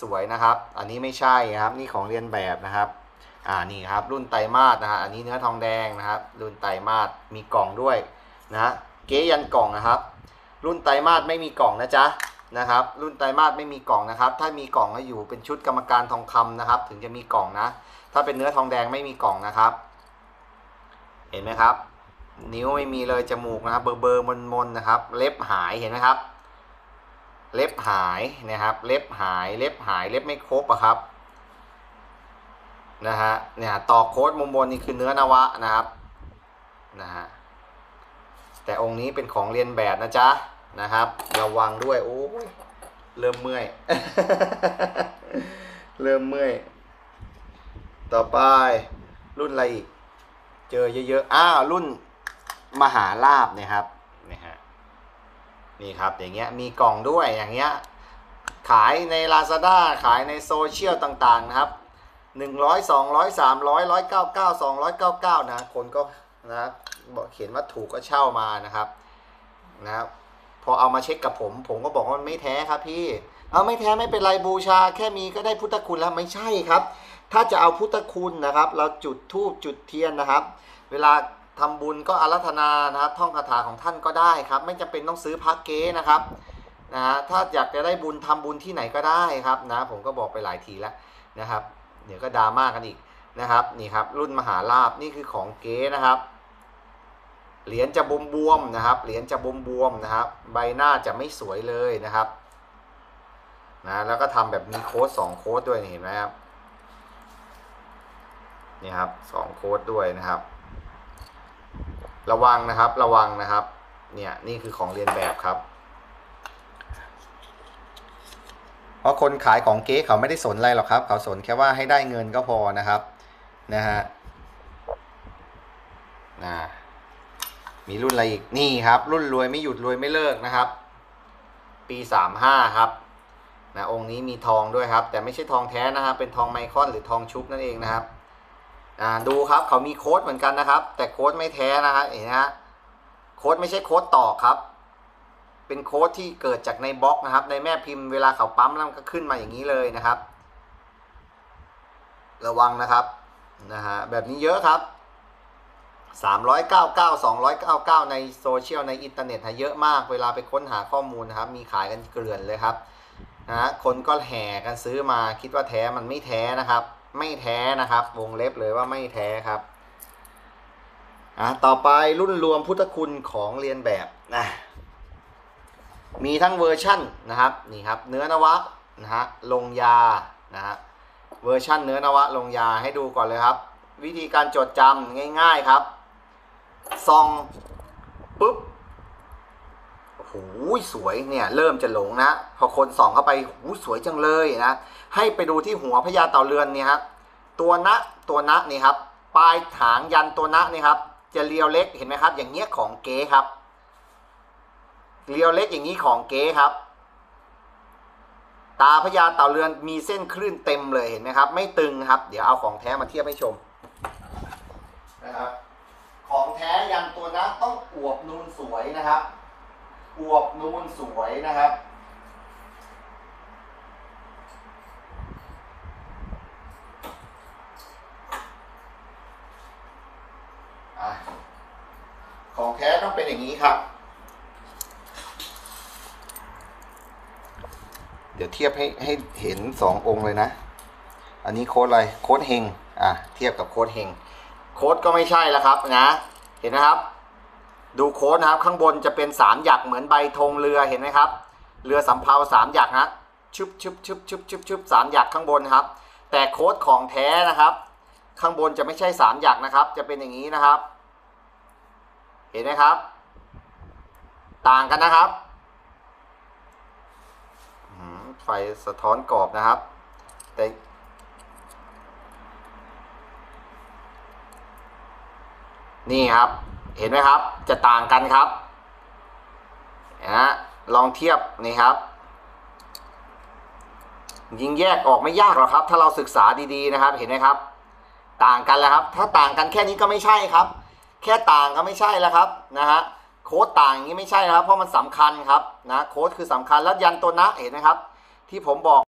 สวยๆนะครับ อันนี้ไม่ใช่ครับนี่ของเรียนแบบนะครับ อ่านี่ครับรุ่นไตมาสนะฮะอันนี้เนื้อทองแดงนะครับ รุ่นไตมาสมีกล่องด้วยนะฮะเก๊ยันกล่องนะครับ รุ่นไตมาสไม่มีกล่องนะจ๊ะนะครับ รุ่นไตมาสไม่มีกล่องนะครับ ถ้ามีกล่องก็อยู่เป็นชุดกรรมการทองคำนะครับ ถึงจะมีกล่องนะ ถ้าเป็นเนื้อทองแดงไม่มีกล่องนะครับ เห็นไหมครับ นิ้วไม่มีเลยจมูกนะครับ เบอร์เบอร์มนมนๆนะครับ เล็บหายเห็นไหมครับ เล็บหายนะครับ เล็บหายเล็บหายเล็บไม่ครบอะครับนะฮะเนี่ยต่อโค้ดมุมบนนี่คือเนื้อนวะนะครับนะฮะแต่องค์นี้เป็นของเรียนแบบนะจ๊ะนะครับระวังด้วยโอ้ยเริ่มเมื่อย เริ่มเมื่อย ต่อไปรุ่นอะไรอีก เจอเยอะๆ อ้าวรุ่นมหาลาบเนี่ยครับ นี่ครับอย่างเงี้ยมีกล่องด้วยอย่างเงี้ยขายใน Lazada ขายในโซเชียลต่างๆนะครับ 100 200 300 199 299 นะ คนก็นะบอกเขียนว่าถูกก็เช่ามานะครับนะครับพอเอามาเช็คกับผม ผมก็บอกว่ามันไม่แท้ครับพี่ เอาไม่แท้ไม่เป็นไรบูชา แค่มีก็ได้พุทธคุณแล้วไม่ใช่ครับ ถ้าจะเอาพุทธคุณนะครับ เราจุดธูปจุดเทียนนะครับ เวลา ทำบุญก็อารัธนานะครับท่องคาถาของท่านก็ได้ครับ ไม่จำเป็นต้องซื้อพระเก๊นะครับนะฮะถ้าอยากจะได้บุญทำบุญที่ไหนก็ได้ครับนะผมก็บอกไปหลายทีแล้วนะครับ เดี๋ยวก็ดราม่ากันอีกนะครับนี่ครับรุ่นมหาลาบนี่คือของเก๊นะครับเหรียญจะบวมบวมๆนะครับ เหรียญจะบวมบวมๆนะครับ ใบหน้าจะไม่สวยเลยนะครับนะแล้วก็ทำแบบมีโค้ดสองโค้ดด้วยเห็นไหมครับนี่ครับสองโค้ดด้วยนะครับ ระวังนะครับ ระวังนะครับ เนี่ยนี่คือของเรียนแบบครับ เพราะคนขายของเก๊เขาไม่ได้สนอะไรหรอกครับ เขาสนแค่ว่าให้ได้เงินก็พอนะครับ นะฮะนะมีรุ่นอะไรอีกนี่ครับ รุ่นรวยไม่หยุดรวยไม่เลิกนะครับ ปีสามห้าครับนะองค์นี้มีทองด้วยครับ แต่ไม่ใช่ทองแท้นะครับ เป็นทองไมคอนหรือทองชุบนั่นเองนะครับ อ่าดูครับเขามีโค้ดเหมือนกันนะครับ แต่โค้ดไม่แท้นะฮะเห็นฮะโค้ดไม่ใช่โค้ดตอกครับ เป็นโค้ดที่เกิดจากในบล็อกนะครับ ในแม่พิมพ์เวลาเขาปั๊มแล้วมันก็ขึ้นมาอย่างนี้เลยนะครับ ระวังนะครับนะฮะแบบนี้เยอะครับ399 299 ในโซเชียลในอินเทอร์เน็ตฮะเยอะมากเวลาไปค้นหาข้อมูลนะครับ มีขายกันเกลื่อนเลยครับนะฮะคนก็แห่กันซื้อมาคิดว่าแท้มันไม่แท้นะครับ ไม่แท้นะครับ วงเล็บเลยว่าไม่แท้ครับอะต่อไปรุ่นรวมพุทธคุณของเรียนแบบนะมีทั้งเวอร์ชั่นนะครับนี่ครับเนื้อนวะนะฮะลงยานะฮะเวอร์ชั่นเนื้อนวะลงยาให้ดูก่อนเลยครับ วิธีการจดจำง่าย ๆครับซองปุ๊บ หสวยเนี่ยเริ่มจะหลงนะพอคนส่องเข้าไปโอ้สวยจังเลยนะให้ไปดูที่หัวพญาเต่าเรือนเนี่ยครับตัวนะตัวนะนี่ครับปลายถางยันตัวนะนี่ครับ จะเรียวเล็กเห็นไหมครับ อย่างเงี้ยของเก๋ครับ เรียวเล็กอย่างนี้ของเก๋ครับ ตาพญาเต่าเรือนมีเส้นคลื่นเต็มเลยเห็นไหมครับ ไม่ตึงครับ เดี๋ยวเอาของแท้มาเทียบให้ชมนะครับของแท้ยันตัวนะต้องอวบนูนสวยนะครับ อวบนูนสวยนะครับอของแท้ต้องเป็นอย่างนี้ครับ เดี๋ยวเทียบให้ให้เห็นสององค์เลยนะ อันนี้โค้ดอะไร โค้ดเฮง อะ เทียบกับโค้ดเฮง โค้ดก็ไม่ใช่แล้วครับนะ เห็นนะครับ ดูโค้ดนะครับ ข้างบนจะเป็นสามหยักเหมือนใบธงเรือเห็นไหมครับ เรือสำเภาสามหยักนะชึบชึบชึบชึบชึบชึบสามหยักข้างบนครับ แต่โค้ดของแท้นะครับ ข้างบนจะไม่ใช่สามหยักนะครับ จะเป็นอย่างนี้นะครับ เห็นไหมครับ ต่างกันนะครับอืมไฟสะท้อนกรอบนะครับ แต่นี่ครับ เห็นไหมครับ จะต่างกันครับนะลองเทียบนี่ครับ ยิงแยกออกไม่ยากหรอกครับ ถ้าเราศึกษาดีๆนะครับเห็นไหมครับ ต่างกันแล้วครับ ถ้าต่างกันแค่นี้ก็ไม่ใช่ครับ แค่ต่างก็ไม่ใช่แล้วครับนะฮะโค้ดต่างอย่างนี้ไม่ใช่นะครับ เพราะมันสำคัญครับนะโค้ดคือสำคัญแล้วยันตัวนะเห็นไหมครับ ที่ผมบอก